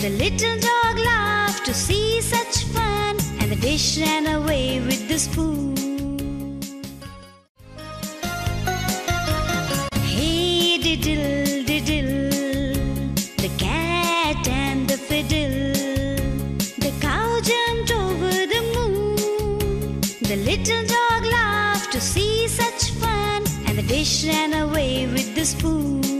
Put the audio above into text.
The little dog laughed to see such fun, and the dish ran away with the spoon. Hey diddle diddle, the cat and the fiddle. The cow jumped over the moon. The little dog laughed to see such fun, and the dish ran away with the spoon.